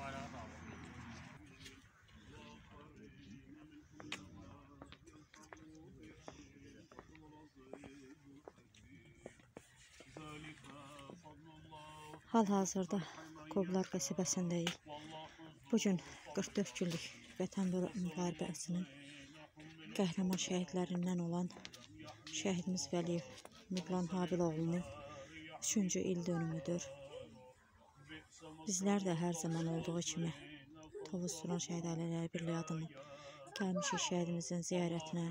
bayrağı da aldık. Hal-hazırda Qoblar qəsəbəsindəyik. Bu gün 44 günlük Vətən müharibəsinin qəhrəman şəhidlərindən olan şəhidimiz Vəliyev Nurlan Habiloğlunun 3-cü il dönümüdür. Bizlər də hər zaman olduğu kimi Tovuz Turan Şəhid Ailələri Birliyi adına gəlmişik şəhidimizin ziyarətinə.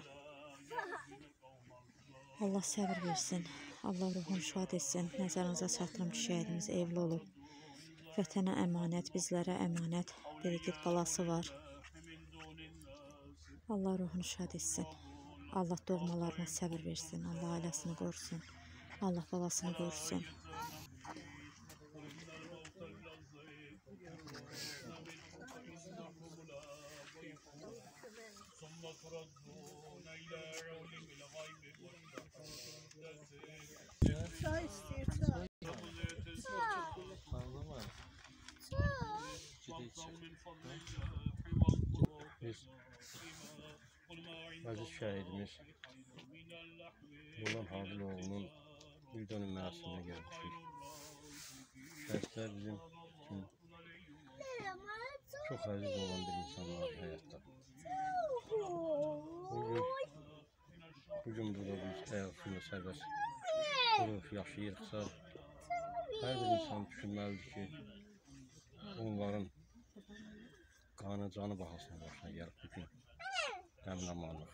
Allah səbir versin. Allah ruhunu şad etsin. Nəzərinizə çatdırım ki, şəhidimiz evli olub. Vətənə əmanət, bizlərə əmanət. Bir igid balası var. Allah ruhunu şad etsin. Allah doğmalarına səbir versin, Allah ailəsini qorusun, Allah balasını qorusun. Çay istəyir, çay. Çay. Çay. Çay. Əziz şəhidimiz Qulam Hadiloğlunun bir dönüm mərasiminə gəlmişik. Şəhidlər bizim üçün çox əziz olan bir insanlar həyatda. Bugün, bugün burada biz əgər üçün sərbəst qurub yaşayırıqsa, hər bir insan düşünməlidir ki, onların qanı, canı bahasına başına gəlib bugün qəmləmanlıq.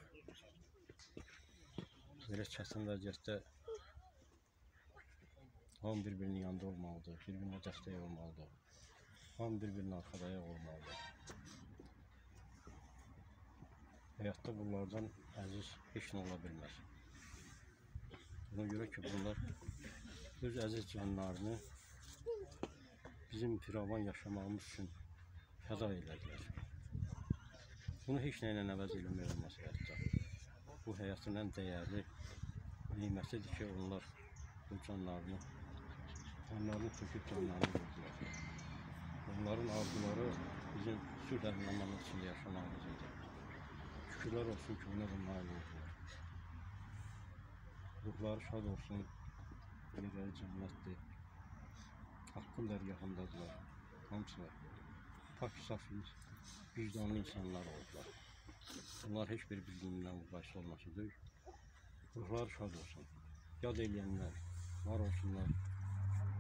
Belə çətin vəziyyətdə hamı bir-birinin yanında olmalıdır, bir-birinə dəstək olmalıdır. Hamı bir-birinin arxadaya olmalıdır. Həyatda bunlardan əziz heç nə ola bilməz. Buna görə ki, bunlar öz əziz canlarını bizim firavan yaşamağımız üçün fəda elədilər. Bunu heç nə ilə əvəz eləmək olmaz həyatda. Bu həyatın ən dəyərli nimətidir ki, onlar bu canlarını, canlarını töküb canlarını verdiler. Onların arzuları bizim sülh əminamanlıq içində yaşamağımız idi. Şükürlər olsun ki, buna da nail oldular. Ruhları şad olsun, yerləri cənnətdir. Haqqın dərgahındadılar. Hamısı pak saf vicdanlı insanlar oldular. Bunlar heç bir bildiğindən mübahisə olması deyil. Ruhlar şad olsun. Yad eləyənlər var olsunlar.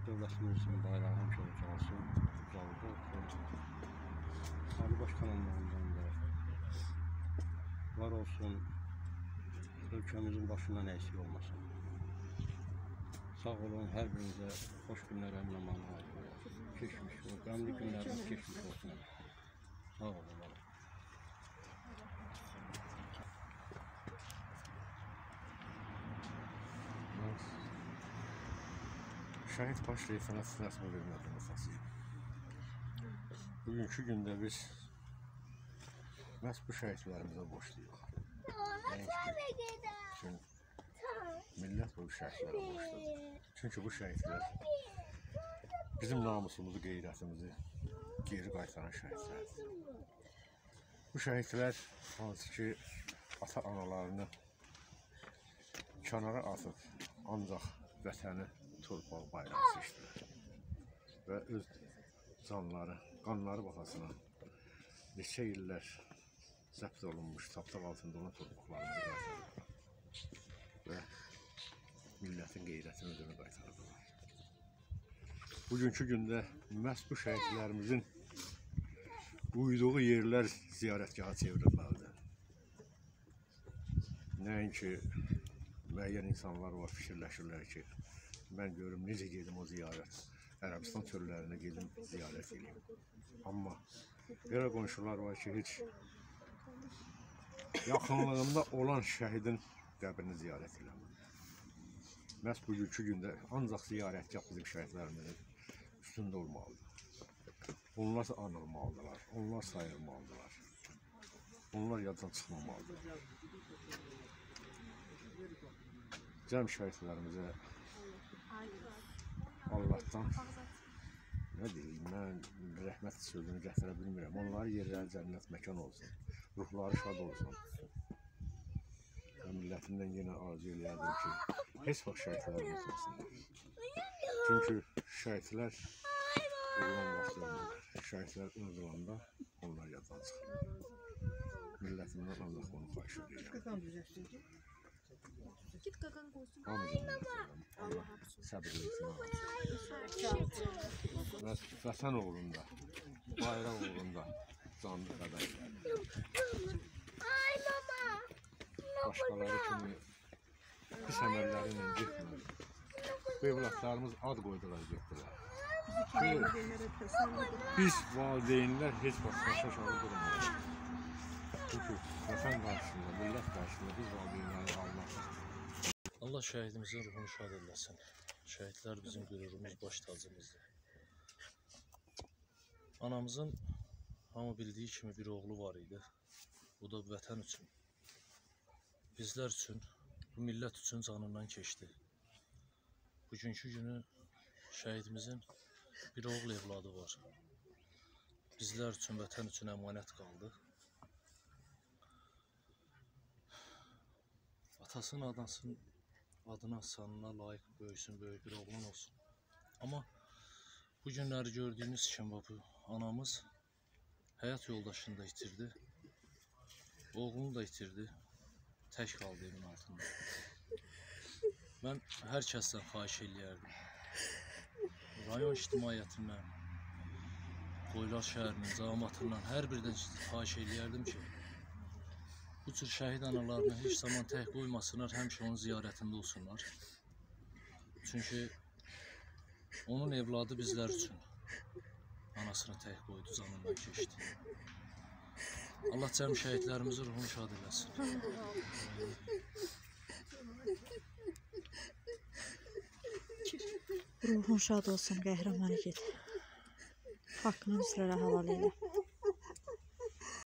Dövlətimizin bayrağı həmişə ucalsın. Ucaldı. Ali Baş kanallarından da var olsun. Ölkəmizin başından əksik olmasın. Sağ olun, hər birinizə xoş günlər əmləmanı keçmiş olsun. Qəmli günləriniz keçmiş olsun. Sağ olun. Şəhid baş leytenant Sinasma vermədiyini əsasıyım. Bugünkü gündə biz məhz bu şəhidlərimizə borçluyuq. Üçün millət bu şəhidlərə borçludur. Çünki bu şəhidlər bizim namusumuzu, qeyrətimizi geri qaytaran şəhidlərdir. Bu şəhidlər hansı ki, ata-analarını kənara atıb ancaq vətəni torpaq bayrağı seçdilər və öz canları, qanları bahasına neçə illər zəbt olunmuş, tapdaq altında olan torpaqlarını qaytardılar və millətin qeyrətini özünü qaytardılar. Bugünkü gündə məhz bu şəhidlərimizin uyuduğu yerlər ziyarətgaha çevrilməlidir. Nəinki müəyyən insanlar var, fikirləşirlər ki, mən görüm necə gedim o ziyarət. Ərəbistan çöllərinə gedim ziyarət edeyim. Amma belə qonşular var ki, heç yaxınlığında olan şəhidin qəbrini ziyarət eləmir. Məhz bugünkü gündə ancaq ziyarətgah bizim şəhidlərimizin üstündə olmalıdır. Onlar anılmalıdırlar, onlar sayılmalıdırlar. Onlar yaddan çıxmamalıdır. cəm şəhidlərimizə Allahdan nə deyim, mən rəhmət sözünü gətirə bilmirəm. Onların yerləri cənnət məkan olsun. Ruhları şad olsun. Və millətimdən yenə arzu eləyərdim ki, heç vaxt şəhidlər unutmasınlar. Çünki şəhidlər olan vaxt ölürlər. Şəhidlər unudulanda onlar yaddan çıxır. Millətimdən Allah onu xahiş edirəm. Hamıca minnət edirəm. Allah səbir versin. Və vətən uğrunda, bayraq uğrunda canlı fəda edirəm. Başqaları kimi pis əməlləri ilə getmir. Bu evlatlarımız ad qoydular, getdilər. Ki, biz valideynlər heç vaxt baş aşağı durmuyoruz. Çünki vətən qarşısında, millət qarşısında biz valideynləri almaq Allah şəhidimizin ruhunu şad eləsin. Şəhidlər bizim qürurumuz, baş tacımızdır. Anamızın hamı bildiyi kimi bir oğlu var idi. Bu da vətən üçün. Bizlər üçün, bu millət üçün canından keçdi. Bugünkü günü şəhidimizin bir oğul evladı var. Bizlər üçün, vətən üçün əmanət qaldı. Atasının, anasının adına, sanına layiq böyüsün, böyük bir oğlan olsun. Amma bu günləri gördüyünüz kimi bu anamız həyat yoldaşını da itirdi. Oğlunu da itirdi. Tək qaldı evin altında. Mən hər kəsdən xahiş eləyərdim. Rayon ictimaiyyətindən, Qoylar şəhərinin cəmaatından hər birdən xahiş eləyərdim ki, bu cür şəhid analarını heç zaman tək qoymasınlar, həmişə onun ziyarətində olsunlar. Çünki onun evladı bizlər üçün anasını tək qoydu, canından keçdi. Allah cəm şəhidlərimizin ruhunu şad eləsin. Ruhun şad olsun qəhrəman igid. Haqqını bizlərə halal elə.